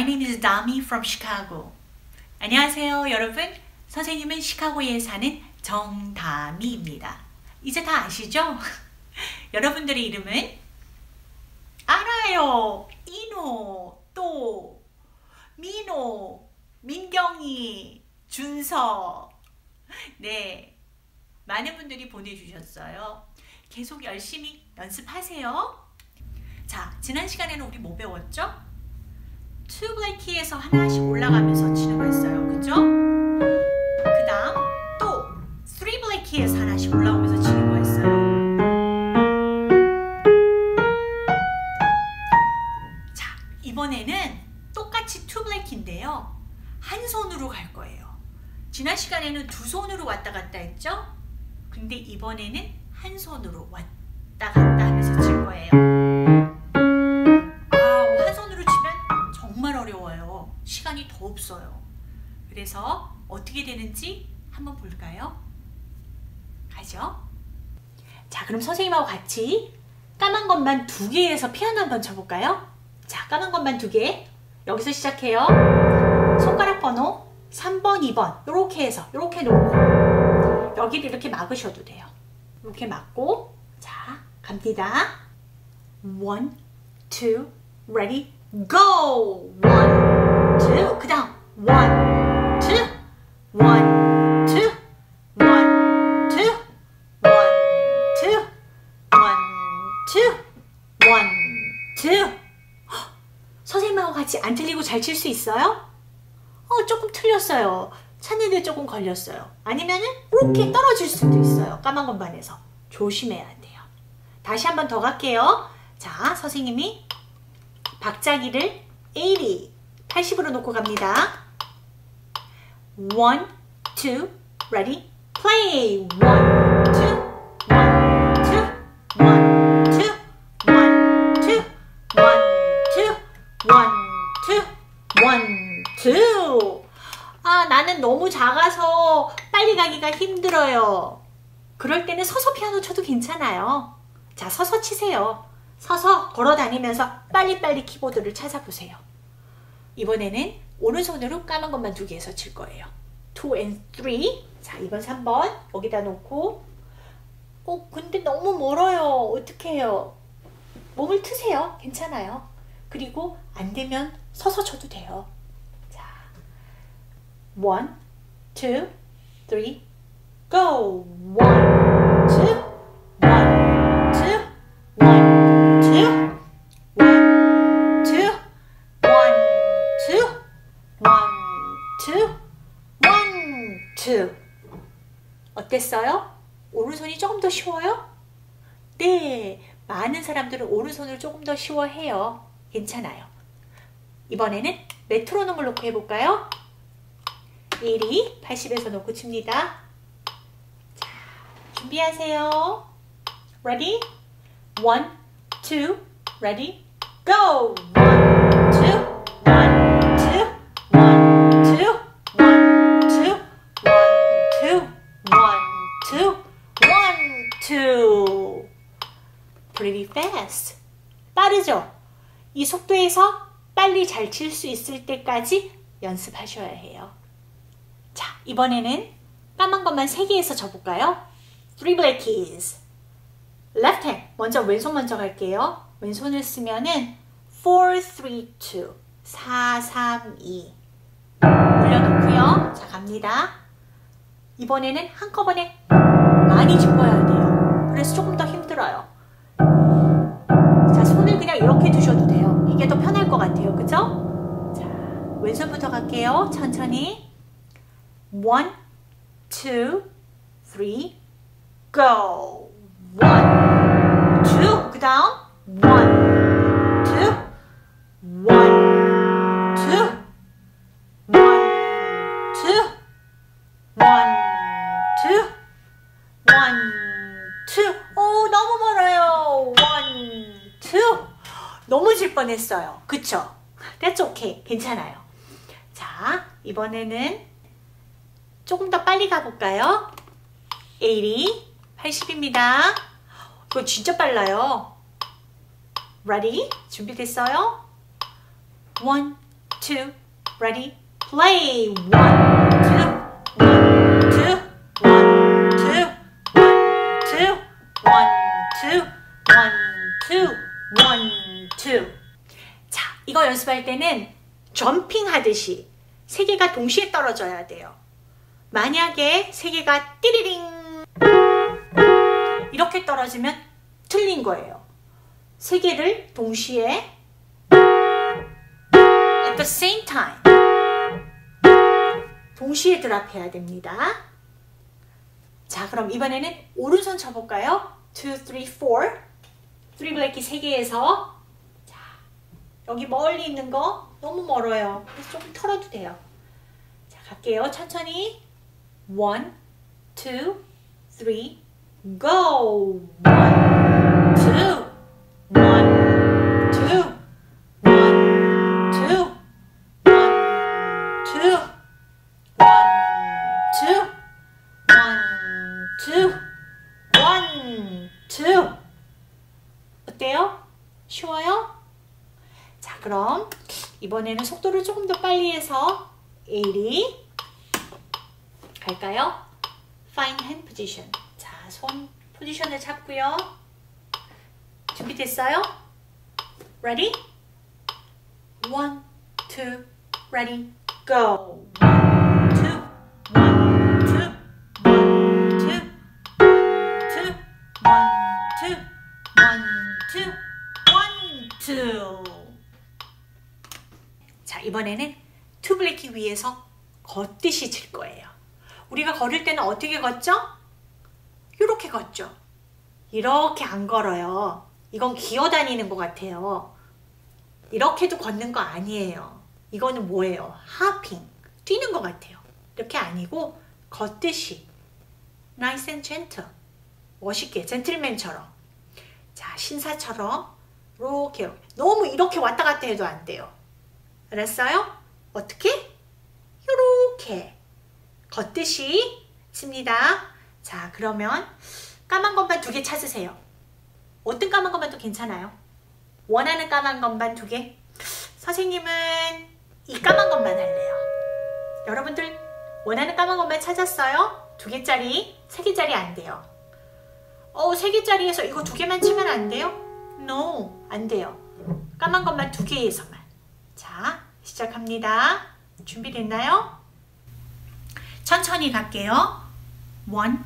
My name is Dami from Chicago. 안녕하세요, 여러분. 선생님은 시카고에 사는 정다미입니다. 이제 다 아시죠? 여러분들의 이름은 알아요. 이노, 또 민호, 민경이, 준서. 네. 많은 분들이 보내주셨어요. 계속 열심히 연습하세요. 자, 지난 시간에는 우리 뭐 배웠죠? two black key에서 하나씩 올라가면서 치는 거 했어요. 그죠? 그 다음 또 three black key에서 하나씩 올라오면서 치는 거 했어요. 자, 이번에는 똑같이 two black key인데요. 한 손으로 갈 거예요. 지난 시간에는 두 손으로 왔다 갔다 했죠? 근데 이번에는 한 손으로 왔다 갔다 하면서 그래서 어떻게 되는지 한번 볼까요? 가죠. 자, 그럼 선생님하고 같이 까만 것만 두 개에서 피아노 한번 쳐볼까요? 자, 까만 것만 두 개. 여기서 시작해요. 손가락 번호 3번, 2번 이렇게 해서 이렇게 놓고 여기를 이렇게 막으셔도 돼요. 이렇게 막고 자 갑니다. One, ready, go! One, 그 다음 one, two, one, two, one, 안 틀리고 잘 칠 수 있어요? 어, 조금 틀렸어요. 찾는데 조금 걸렸어요. 아니면은 이렇게 떨어질 수도 있어요. 까만 건반에서. 조심해야 돼요. 다시 한 번 더 갈게요. 자, 선생님이 박자기를 80, 80으로 놓고 갑니다. One, two, ready, play. One, two, one, two. 아, 나는 너무 작아서 빨리 가기가 힘들어요. 그럴 때는 서서 피아노 쳐도 괜찮아요. 자, 서서 치세요. 서서 걸어 다니면서 빨리빨리 키보드를 찾아보세요. 이번에는 오른손으로 까만 것만 두 개에서 칠 거예요. 2 and 3. 자, 이번 3번 여기다 놓고 어, 근데 너무 멀어요. 어떻게 해요? 몸을 트세요. 괜찮아요. 그리고 안 되면 서서 쳐도 돼요. 자, 1, 2, 3, go! 1, 2, 1, 2, 1, 2, 1, 2. 어땠어요? 오른손이 조금 더 쉬워요? 네, 많은 사람들은 오른손을 조금 더 쉬워해요. 괜찮아요. 이번에는 메트로놈을 놓고 해볼까요? 1이 80에서 놓고 칩니다. 자, 준비하세요. Ready? 1, 2, ready, go! 이 속도에서 빨리 잘 칠 수 있을 때까지 연습하셔야 해요. 자, 이번에는 까만 것만 3개에서 쳐볼까요? Three black keys. Left hand. 먼저 왼손 먼저 갈게요. 왼손을 쓰면은 4, 3, 2. 4, 3, 2. 올려놓고요. 자, 갑니다. 이번에는 한꺼번에 많이 짚어야 돼요. 그래서 조금 더 힘들어요. 자, 손을 그냥 이렇게 두셔도. 이게 더 편할 것 같아요. 그죠? 자, 왼손부터 갈게요. 천천히. One, two, three, go. One, two. 그 다음. One, two, one, two, one, two, one, two, one, two. 오, 너무 멀어요. One, two. 넘어질 뻔했어요. 그쵸? That's okay. 괜찮아요. 자, 이번에는 조금 더 빨리 가볼까요? 80, 80입니다. 이거 진짜 빨라요. Ready? 준비됐어요? One, ready, play. One, 이거 연습할 때는 점핑 하듯이 세 개가 동시에 떨어져야 돼요. 만약에 세 개가 띠리링 이렇게 떨어지면 틀린 거예요. 세 개를 동시에 at the same time 동시에 드랍해야 됩니다. 자, 그럼 이번에는 오른손 쳐볼까요? 2, 3, 4 3 블랙키 3개에서 자, 여기 멀리 있는 거 너무 멀어요. 그래서 조금 털어도 돼요. 자, 갈게요. 천천히 1, 2, 3, go! 1, 그럼 이번에는 속도를 조금 더 빨리 해서 80 갈까요? Find hand position. 자, 손 포지션을 잡고요. 준비됐어요? Ready? One, two, ready, go. 이번에는 투블레키 위에서 걷듯이 칠 거예요. 우리가 걸을 때는 어떻게 걷죠? 이렇게 걷죠. 이렇게 안 걸어요. 이건 기어다니는 것 같아요. 이렇게도 걷는 거 아니에요. 이거는 뭐예요? 하핑. 뛰는 것 같아요. 이렇게 아니고 걷듯이 nice and gentle 멋있게 젠틀맨처럼 자 신사처럼 이렇게 너무 이렇게 왔다 갔다 해도 안 돼요. 알았어요? 어떻게? 이렇게 걷듯이 칩니다. 자 그러면 까만 건반 두개 찾으세요. 어떤 까만 건반도 괜찮아요. 원하는 까만 건반 두 개. 선생님은 이 까만 건반 할래요. 여러분들 원하는 까만 것만 찾았어요? 두 개짜리, 세 개짜리 안 돼요. 어, 세 개짜리에서 이거 두 개만 치면 안 돼요? No, 안 돼요. 까만 것만 두 개에서만. 자, 시작합니다. 준비됐나요? 천천히 갈게요. One,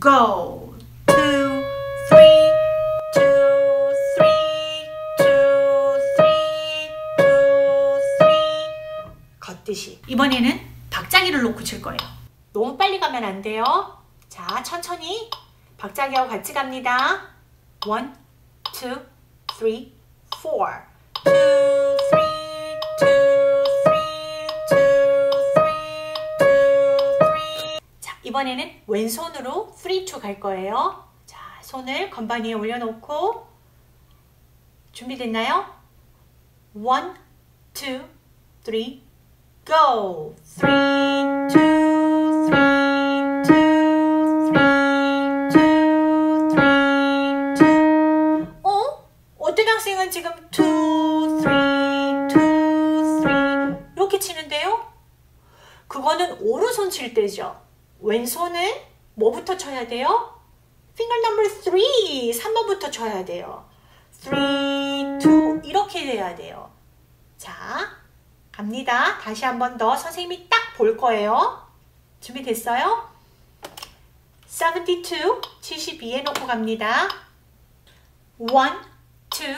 go. Two. 이번에는 박자기를 놓고 칠 거예요. 너무 빨리 가면 안 돼요. 자, 천천히 박자기하고 같이 갑니다. One, four. Two, three, three, two, three. 자, 이번에는 왼손으로 3, 2갈 거예요. 자, 손을 건반 위에 올려놓고 준비됐나요? One, two, three, go. Three, two, 칠 때죠. 왼손은 뭐부터 쳐야 돼요? finger number 3, 3번부터 쳐야 돼요. 3, 2 이렇게 돼야 돼요. 자, 갑니다. 다시 한 번 더 선생님이 딱 볼 거예요. 준비됐어요? 72, 72에 놓고 갑니다. 1, 2,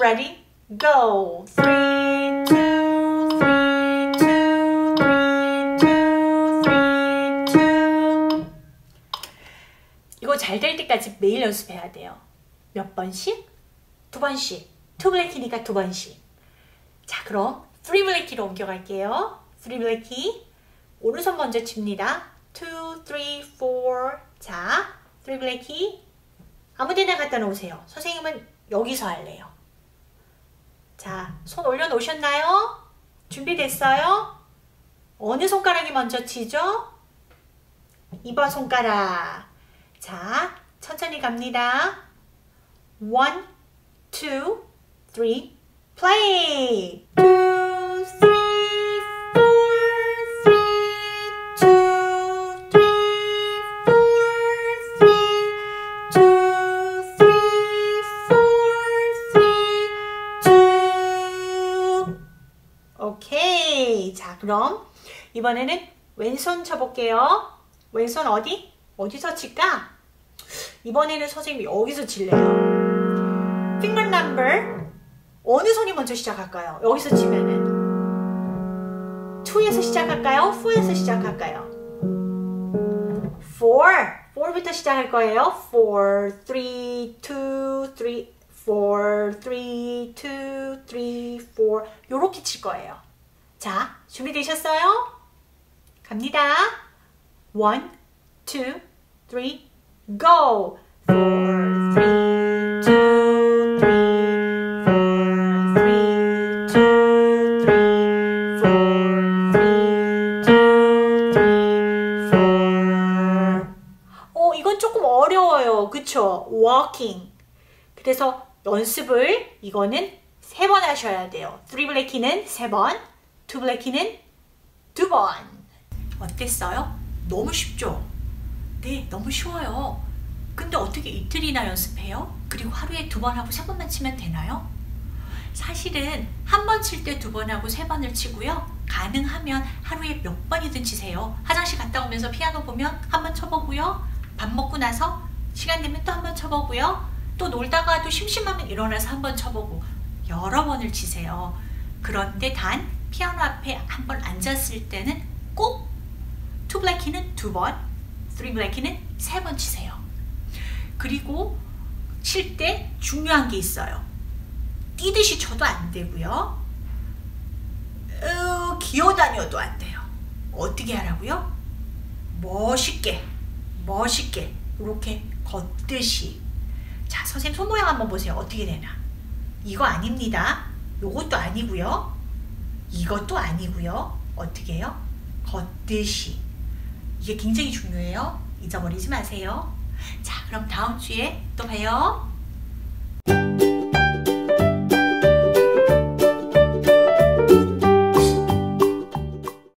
ready, go. 3, 2, 3, 이거 잘 될 때까지 매일 연습해야 돼요. 몇 번씩? 두 번씩. two black key니까 두 번씩. 자, 그럼 3 black key로 옮겨갈게요. 3 black key. 오른손 먼저 칩니다. 2, 3, 4. 자, 3 black key. 아무 데나 갖다 놓으세요. 선생님은 여기서 할래요. 자, 손 올려놓으셨나요? 준비됐어요? 어느 손가락이 먼저 치죠? 2번 손가락. 자, 천천히 갑니다. 1, 2, 3, play. Two, three, four, three, two, three, four, three, two, three, four, three, two. 오케이. 자, 그럼 이번에는 왼손 쳐볼게요. 왼손 어디? 어디서 칠까? 이번에는 선생님이 여기서 칠래요. finger number 어느 손이 먼저 시작할까요? 여기서 치면은 2에서 시작할까요? 4에서 시작할까요? 4 4부터 시작할 거예요. 4 3 2 3 4 3 2 3 4 요렇게 칠 거예요. 자, 준비되셨어요? 갑니다. 1 2 3 go. 4 3 2 3 4 3 2 3 4 3 2 3 4 어, 이건 조금 어려워요. 그쵸? walking. 그래서 연습을 이거는 세 번 하셔야 돼요. 3 블랙키는 세 번, 2 블랙키는 두 번. 어땠어요? 너무 쉽죠? 네, 너무 쉬워요. 근데 어떻게 이틀이나 연습해요? 그리고 하루에 두 번 하고 세 번만 치면 되나요? 사실은 한 번 칠 때 두 번 하고 세 번을 치고요. 가능하면 하루에 몇 번이든 치세요. 화장실 갔다 오면서 피아노 보면 한 번 쳐보고요. 밥 먹고 나서 시간 되면 또 한 번 쳐보고요. 또 놀다가도 심심하면 일어나서 한 번 쳐보고 여러 번을 치세요. 그런데 단 피아노 앞에 한 번 앉았을 때는 꼭 two black key는 두 번, three black key는 세 번 치세요. 그리고 칠 때 중요한 게 있어요. 뛰듯이 쳐도 안 되고요. 어, 기어다녀도 안 돼요. 어떻게 하라고요? 멋있게, 멋있게 이렇게 걷듯이. 자, 선생님 손 모양 한번 보세요. 어떻게 되나? 이거 아닙니다. 요것도 아니고요. 이것도 아니고요. 어떻게 해요? 걷듯이. 이게 굉장히 중요해요. 잊어버리지 마세요. 자, 그럼 다음 주에 또 봬요.